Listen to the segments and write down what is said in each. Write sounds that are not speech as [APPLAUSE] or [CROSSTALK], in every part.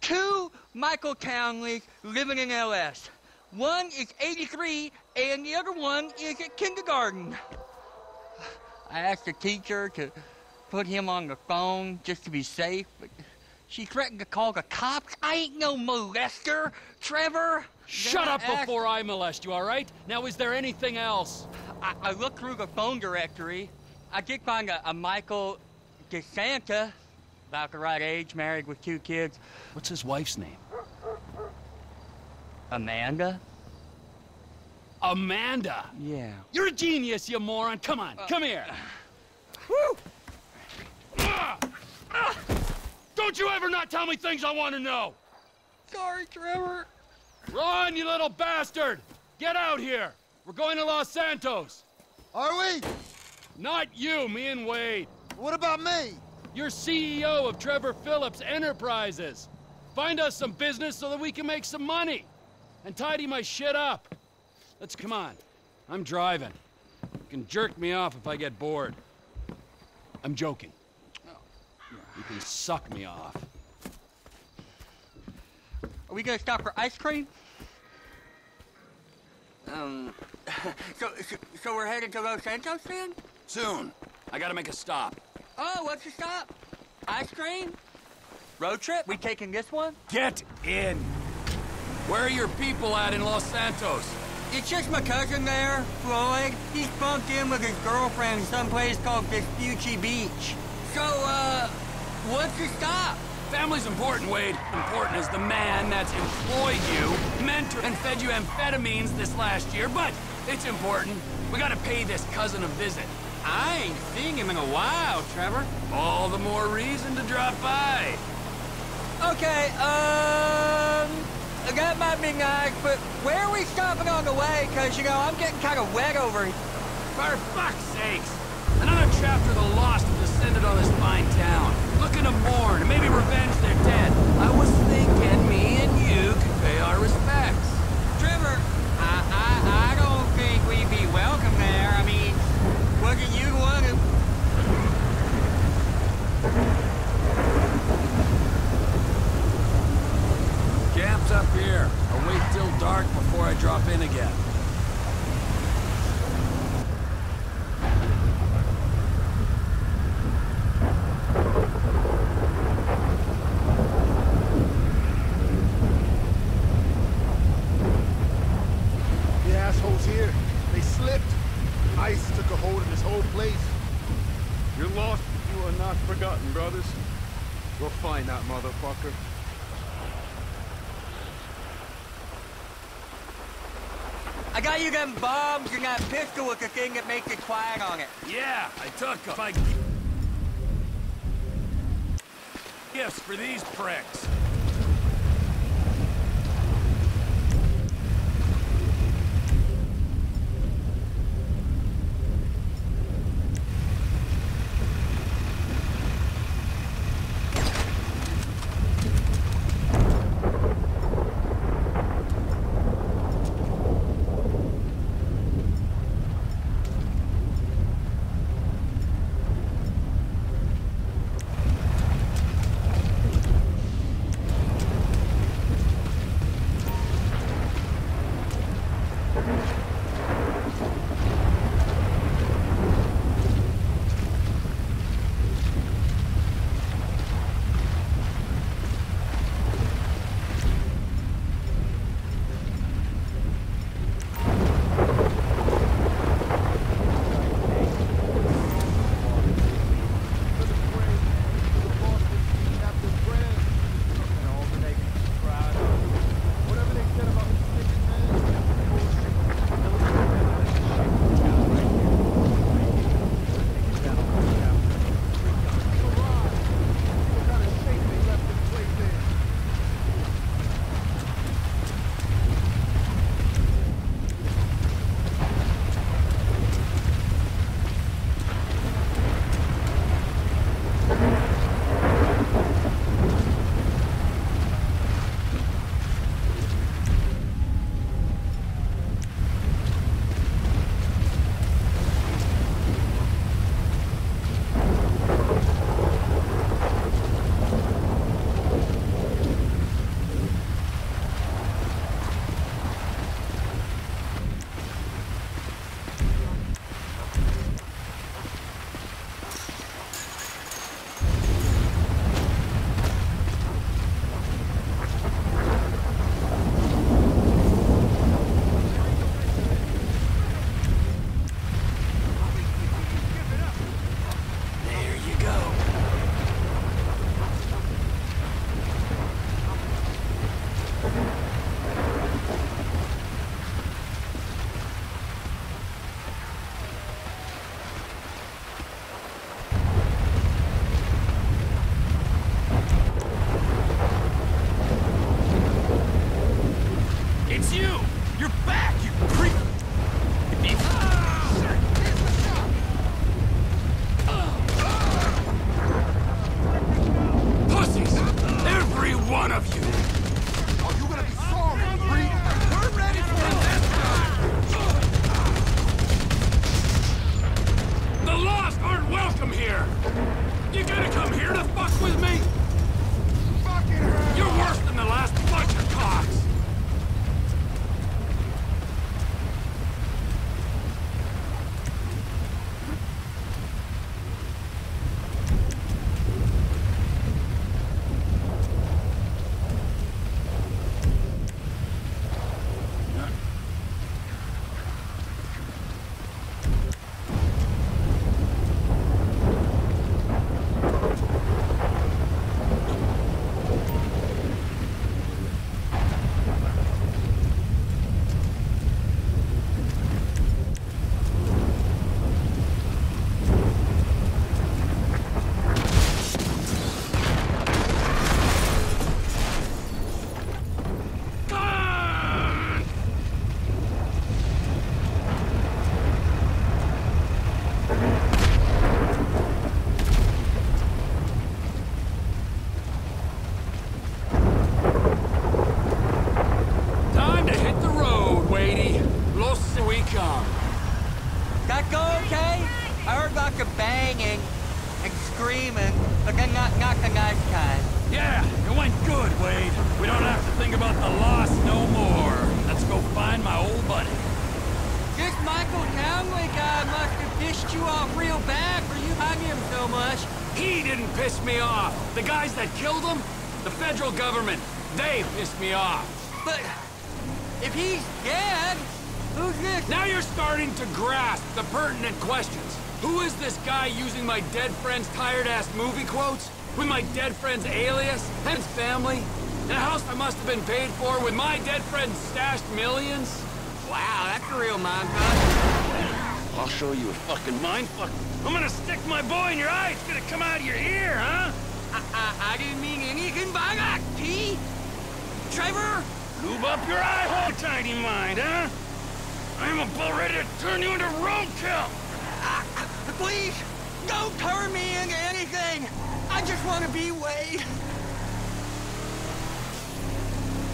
two Michael Townleys living in LS. One is 83, and the other one is at kindergarten. I asked the teacher to put him on the phone just to be safe, but she threatened to call the cops. I ain't no molester, Trevor. Shut up I before I molest you, all right? Now, is there anything else? I, I looked through the phone directory. I did find a, a Michael DeSanta, about the right age, married with two kids. What's his wife's name? Amanda? Amanda! Yeah. You're a genius, you moron! Come on, come here! Woo! Ah! Ah! Don't you ever not tell me things I want to know! Sorry, Trevor. Run, you little bastard! Get out here! We're going to Los Santos! Are we? Not you, me and Wade. What about me? You're CEO of Trevor Phillips Enterprises. Find us some business so that we can make some money. And tidy my shit up. Let's come on. I'm driving. You can jerk me off if I get bored. I'm joking. You can suck me off. Are we gonna stop for ice cream? Um, [LAUGHS] so, so, so we're headed to Los Santos then? Soon. I gotta make a stop. Oh, what's the stop? Ice cream? Road trip? We taking this one? Get in! Where are your people at in Los Santos? It's just my cousin there, Floyd. He's bunked in with his girlfriend someplace called Vespucci Beach. So, uh, what's the stop? Family's important, Wade. Important as the man that's employed you, mentored, and fed you amphetamines this last year, but it's important. We gotta pay this cousin a visit. I ain't seen him in a while, Trevor. All the more reason to drop by. Okay, um, that might be nice, but where are we stopping on the way? Cause, you know, I'm getting kind of wet over here. For fuck's sakes! Another chapter of the lost have descended on this fine town. Looking to mourn and maybe revenge their dead. I was thinking me and you could pay our respects. Trevor, I, I, I don't think we'd be welcome there. I mean, wasn't you the one who... Camp's up here. I'll wait till dark before I drop in again. The assholes here. They slipped. Ice took a hold of this whole place. You're lost, but you are not forgotten, brothers. Go find that motherfucker. I got you them bombs and that pistol with the thing that makes it quiet on it. Yeah, I took I... Gifts for these pricks. You! You're back, you creep! If you... Pussies! Every one of you! Are you gonna be sorry, Creep? We're ready for this! The Lost aren't welcome here! You gonna come here to fuck with me? Fucking hell! You're worse than the last bunch of cocks! Ah! Time to hit the road, Wadey. Los we come. That go okay? I heard lots of banging and screaming, but then not, not the nice kind. Yeah, it went good, Wade. We don't have to think about the loss no more. Let's go find my old buddy. This Michael Townley guy must have pissed you off real bad for you hugging him so much. He didn't piss me off. The guys that killed him, the federal government, they pissed me off. But if he's dead, who's this? Now you're starting to grasp the pertinent questions. Who is this guy using my dead friend's tired-ass movie quotes? With my dead friend's alias and his family? In a house I must have been paid for with my dead friend's stashed millions? Wow, that's a real mindfuck. I'll show you a fucking mindfuck. I'm gonna stick my boy in your eye. It's gonna come out of your ear, huh? I, I, I didn't mean anything by that, P. Trevor? Lube up your eye hole, tiny mind, huh? I'm about ready to turn you into roadkill. Uh, please, don't turn me into anything. I just want to be Wade.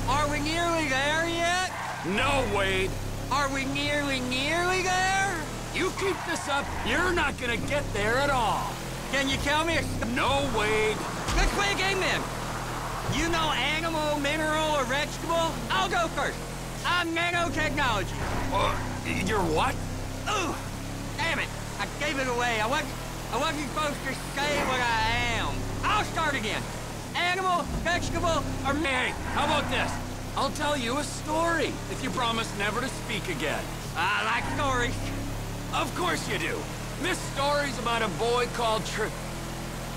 Are we nearly there yet? No, Wade. Are we nearly, nearly there? You keep this up, you're not gonna get there at all. Can you tell me a... No, Wade. Let's play a game then. You know animal, mineral, or vegetable? I'll go first. I'm nanotechnology. Uh, you're what? Ooh, damn it. I gave it away. I wasn't, I wasn't supposed to say what I am. I'll start again. Animal, vegetable, or... Hey, how about this? I'll tell you a story if you promise never to speak again. I like stories. Of course you do. This story's about a boy called Tr...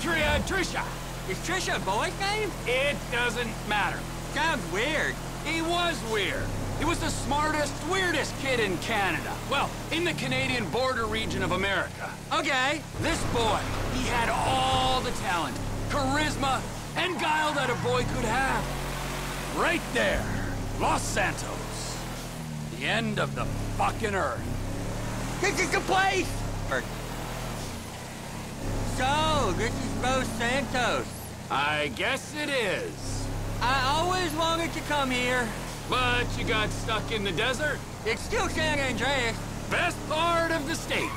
Tr... uh, Trisha. Is Trisha a boy's name? It doesn't matter. Sounds weird. He was weird. He was the smartest, weirdest kid in Canada. Well, in the Canadian border region of America. Okay. This boy, he had all the talent, charisma, and guile that a boy could have. Right there, Los Santos. The end of the fucking earth. This is the place! So, this is Los Santos. I guess it is. I always wanted to come here. But you got stuck in the desert. It's still San Andreas. Best part of the state.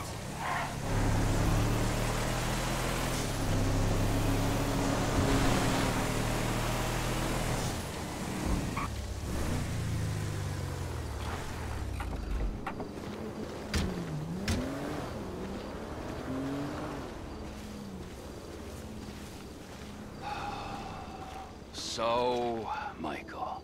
So, Michael,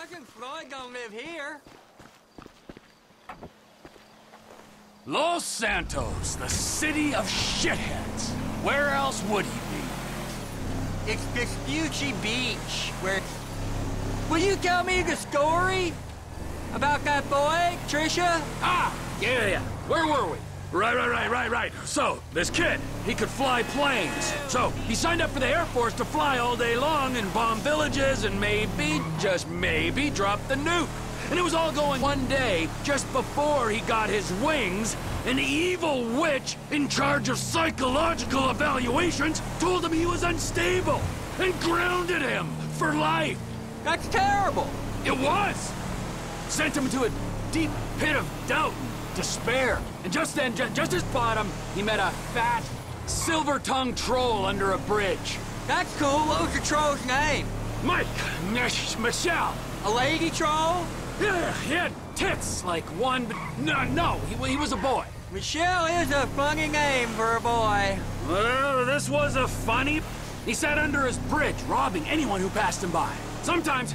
Cousin Floyd don't live here. Los Santos, the city of shitheads. Where else would he be? It's Vespucci Beach, where... Will you tell me the story? About that boy, Trisha? Ah, yeah, yeah. Where were we? Right, right, right, right, right. So, this kid, he could fly planes. So, he signed up for the Air Force to fly all day long and bomb villages and maybe, just maybe, drop the nuke. And it was all going one day, just before he got his wings, an evil witch in charge of psychological evaluations told him he was unstable and grounded him for life. That's terrible. It was! Sent him to a deep pit of doubt despair. And just then, ju just as bottom, he met a fat, silver-tongued troll under a bridge. That's cool. What was the troll's name? Mike, Mich Michelle. A lady troll? Yeah, he had tits like one, but no, no, he, he was a boy. Michelle is a funny name for a boy. Well, this was a funny... He sat under his bridge, robbing anyone who passed him by. Sometimes,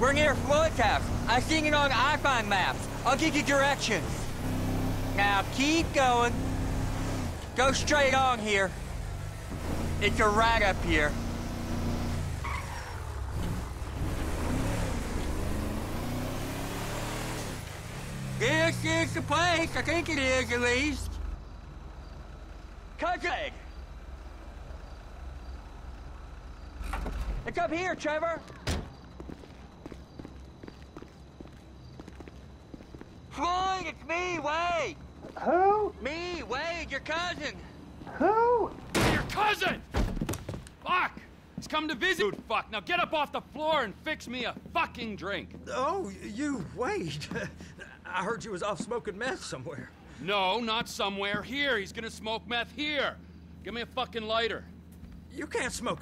we're near Floyd's house. I seen it on iFruit maps. I'll give you directions. Now keep going. Go straight on here. It's a right up here. This is the place. I think it is, at least. Cousin! It's up here, Trevor. It's me, Wade. Who? Me, Wade, your cousin. Who? Your cousin! Fuck! He's come to visit. Dude, fuck. Now get up off the floor and fix me a fucking drink. Oh, you, Wade. [LAUGHS] I heard you was off smoking meth somewhere. No, not somewhere. Here. He's gonna smoke meth here. Give me a fucking lighter. You can't smoke